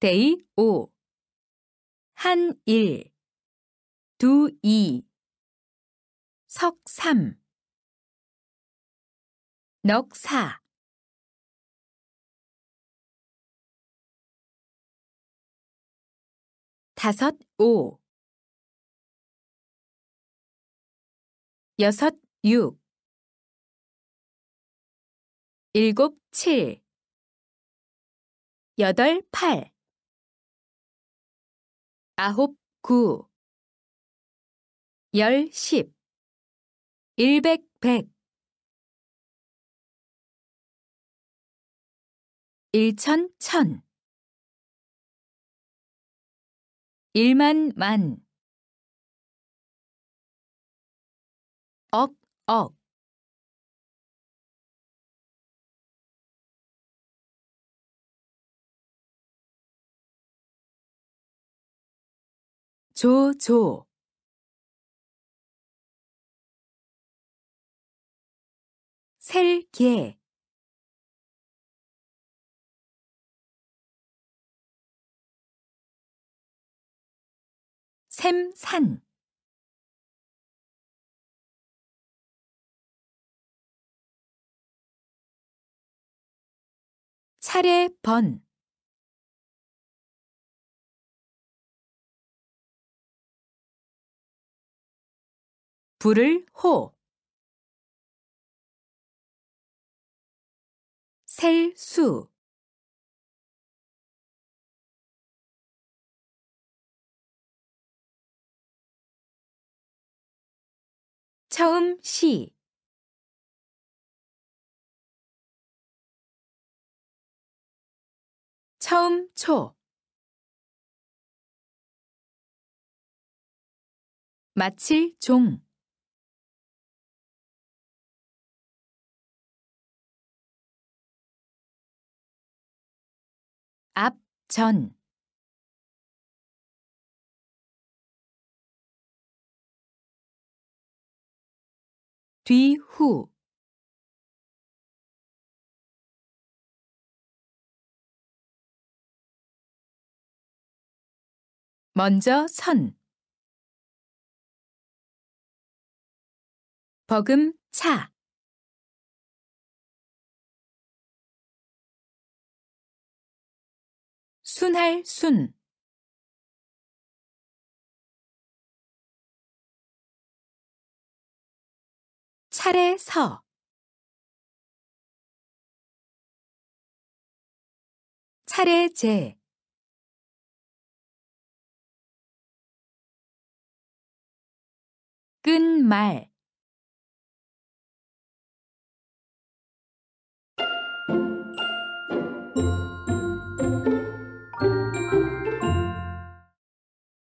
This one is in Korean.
데이 5 한일 두이 석삼. 넉사. 다섯 오. 여섯 육. 일곱 칠. 여덟 팔 아홉 구. 열 십. 일백 백. 일천 천. 일만 만. 억, 억 조, 조. 셀개 샘산. 차례 번 불을 호. 셀 수. 처음 시. 처음 초. 마칠 종 앞, 전. 뒤, 후. 먼저 선. 버금 차 순할 순. 차례 서. 차례 제. 끝말